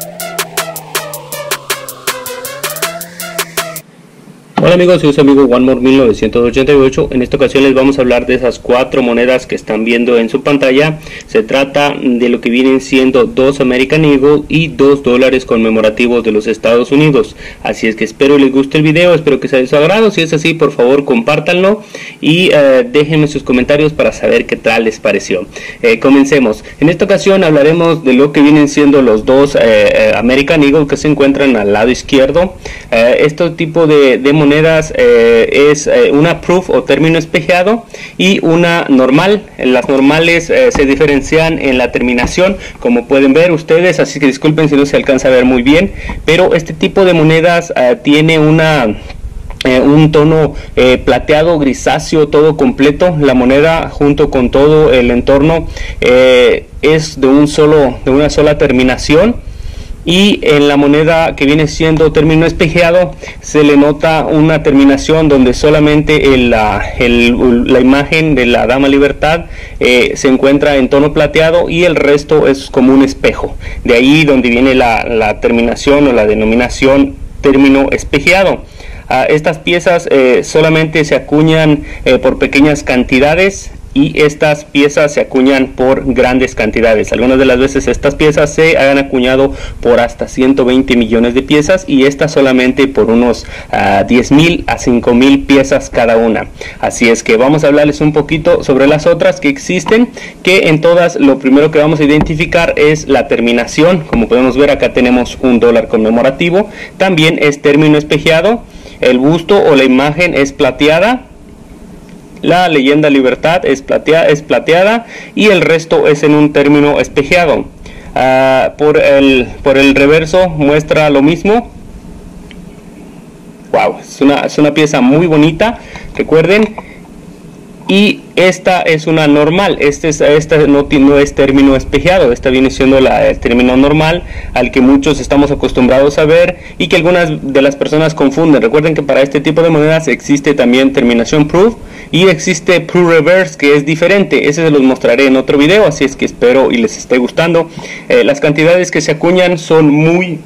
Thank you. Hola amigos, soy su amigo OneMore 1988. En esta ocasión les vamos a hablar de esas cuatro monedas que están viendo en su pantalla. Se trata de lo que vienen siendo dos American Eagle y dos dólares conmemorativos de los Estados Unidos. Así es que espero les guste el video, espero que sea de su agrado. Si es así, por favor compártanlo y eh, déjenme sus comentarios para saber qué tal les pareció. Eh, comencemos. En esta ocasión hablaremos de lo que vienen siendo los dos eh, American Eagle que se encuentran al lado izquierdo. este tipo de monedas eh, es eh, una proof o término espejeado y una normal. Las normales eh, se diferencian en la terminación, como pueden ver ustedes, así que disculpen si no se alcanza a ver muy bien, pero este tipo de monedas tiene una un tono plateado grisáceo todo completo la moneda junto con todo el entorno es de un solo de una sola terminación y en la moneda que viene siendo término espejeado se le nota una terminación donde solamente la, imagen de la dama libertad eh, se encuentra en tono plateado y el resto es como un espejo. De ahí donde viene la, terminación o la denominación término espejeado. Estas piezas eh, solamente se acuñan eh, por pequeñas cantidades y estas piezas se acuñan por grandes cantidades. Algunas de las veces estas piezas se han acuñado por hasta 120 millones de piezas y estas solamente por unos 10 ah, mil a 5 mil piezas cada una. Así es que vamos a hablarles un poquito sobre las otras que existen, que en todas lo primero que vamos a identificar es la terminación. Como podemos ver acá tenemos un dólar conmemorativo. También es término espejeado. El busto o la imagen es plateada la leyenda libertad es, es plateada y el resto es en un término espejeado. Ah, por, el, por el reverso muestra lo mismo. Wow, es una, es una pieza muy bonita. Recuerden, y esta es una normal, este es, esta no, es término espejeado, esta viene siendo la, el término normal al que muchos estamos acostumbrados a ver y que algunas de las personas confunden. Recuerden que para este tipo de monedas existe también terminación proof y existe proof reverse que es diferente, ese se los mostraré en otro video, así es que espero y les esté gustando. Eh, las cantidades que se acuñan son muy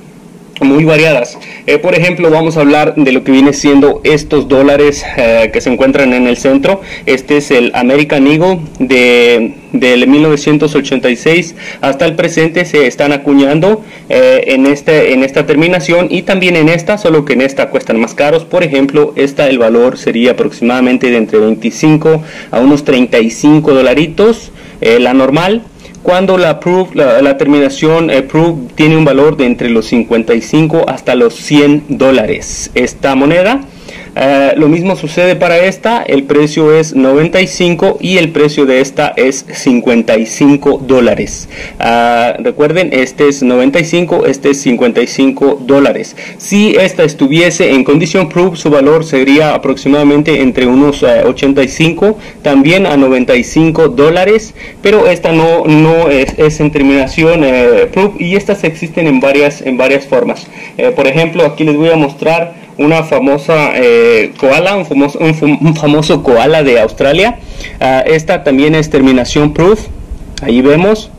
muy variadas. Eh, por ejemplo, vamos a hablar de lo que viene siendo estos dólares eh, que se encuentran en el centro. Este es el American Eagle de, 1986 hasta el presente se están acuñando eh, en, este, en esta terminación y también en esta, solo que en esta cuestan más caros. Por ejemplo, esta el valor sería aproximadamente de entre 25 a unos 35 dolaritos. la normal cuando la, proof, la, terminación eh, proof tiene un valor de entre los 55 hasta los 100 dólares. Esta moneda eh, lo mismo sucede para esta, el precio es 95 y el precio de esta es 55 dólares. Ah, recuerden, este es 95, este es 55 dólares. Si esta estuviese en condición proof, su valor sería aproximadamente entre unos 85 eh, también a 95 dólares, pero esta no, no es, en terminación eh, proof y estas existen en varias, en varias formas. por ejemplo, aquí les voy a mostrar una famosa eh, koala, un famoso, un, famoso, koala de Australia. Ah, esta también es terminación proof, ahí vemos.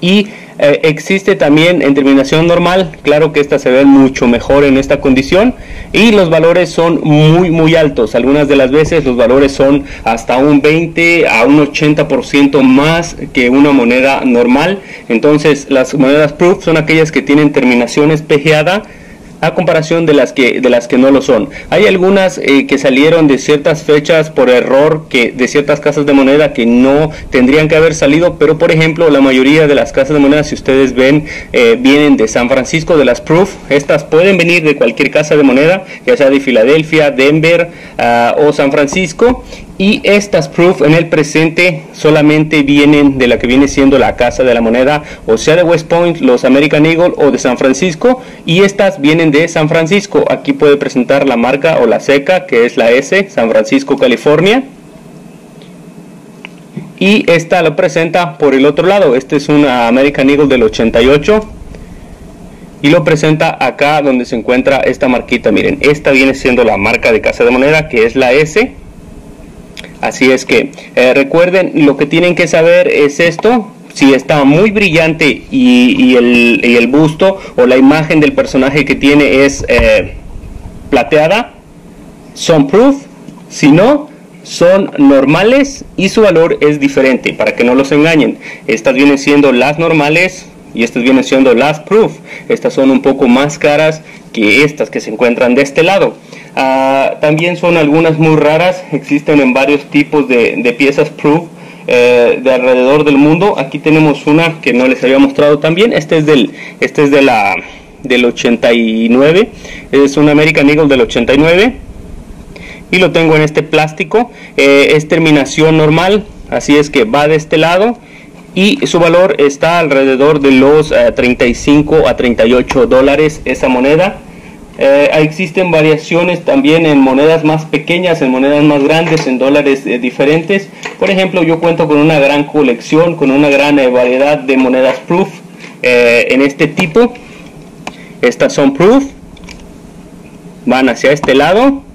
Y eh, existe también en terminación normal, claro que esta se ve mucho mejor en esta condición. Y los valores son muy muy altos, algunas de las veces los valores son hasta un 20 a un 80% más que una moneda normal, entonces las monedas proof son aquellas que tienen terminación espejeada comparación de las que de las que no lo son. Hay algunas eh, que salieron de ciertas fechas por error que de ciertas casas de moneda que no tendrían que haber salido, pero por ejemplo la mayoría de las casas de moneda si ustedes ven eh, vienen de San Francisco de las Proof. Estas pueden venir de cualquier casa de moneda, ya sea de Filadelfia, Denver ah, o San Francisco y estas proof en el presente solamente vienen de la que viene siendo la casa de la moneda, o sea de West Point, los American Eagle o de San Francisco, y estas vienen de San Francisco. Aquí puede presentar la marca o la seca, que es la S, San Francisco, California. Y esta lo presenta por el otro lado. Este es una American Eagle del 88 y lo presenta acá donde se encuentra esta marquita. Miren, esta viene siendo la marca de casa de moneda que es la S Así es que eh, recuerden, lo que tienen que saber es esto. si está muy brillante y, el, busto o la imagen del personaje que tiene es eh, plateada, son proof. Si no, son normales y su valor es diferente para que no los engañen. Estas vienen siendo las normales y estas vienen siendo las proof. Estas son un poco más caras que estas que se encuentran de este lado. Ah, también son algunas muy raras, existen en varios tipos de, piezas proof eh, de alrededor del mundo. Aquí tenemos una que no les había mostrado también. Este es del, este es de la, del 89. Es un American Eagle del 89 y lo tengo en este plástico eh, es terminación normal así es que va de este lado y su valor está alrededor de los 35 eh, a 38 dólares esa moneda eh, existen variaciones también en monedas más pequeñas, en monedas más grandes, en dólares diferentes. Por ejemplo, yo cuento con una gran colección, con una gran variedad de monedas proof en este tipo. Estas son proof, van hacia este lado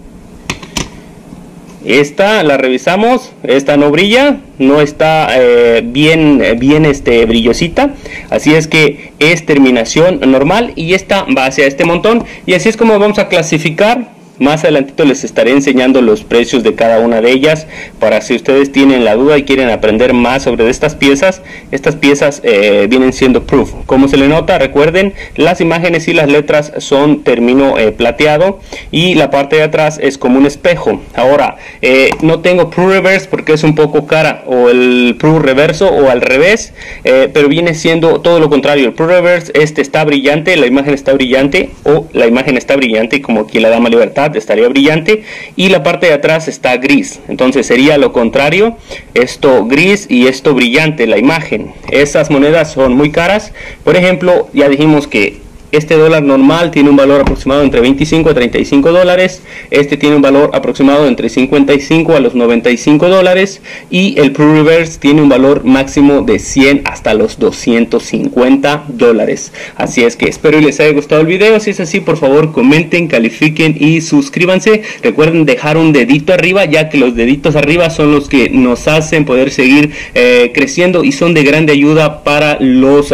esta la revisamos, esta no brilla, no está eh, bien, bien este, brillosita, así es que es terminación normal y esta va hacia este montón. Y así es como vamos a clasificar más adelantito les estaré enseñando los precios de cada una de ellas para si ustedes tienen la duda y quieren aprender más sobre estas piezas. Estas piezas eh, vienen siendo proof. Como se le nota, recuerden, las imágenes y las letras son término eh, plateado y la parte de atrás es como un espejo. Ahora, eh, no tengo proof reverse porque es un poco cara o el proof reverso o al revés, pero viene siendo todo lo contrario. El proof reverse este está brillante, la imagen está brillante o la imagen está brillante como aquí la dama libertad estaría brillante y la parte de atrás está gris. Entonces sería lo contrario esto gris y esto brillante la imagen. Esas monedas son muy caras. Por ejemplo ya dijimos que este dólar normal tiene un valor aproximado entre 25 a 35 dólares. Este tiene un valor aproximado entre 55 a los 95 dólares. Y el Pro Reverse tiene un valor máximo de 100 hasta los 250 dólares. Así es que espero y les haya gustado el video. Si es así, por favor comenten, califiquen y suscríbanse. Recuerden dejar un dedito arriba ya que los deditos arriba son los que nos hacen poder seguir eh, creciendo y son de grande ayuda para los,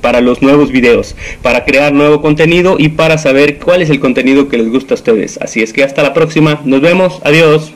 para los nuevos videos. Para crear nuevo contenido y para saber cuál es el contenido que les gusta a ustedes. Así es que hasta la próxima, nos vemos, adiós.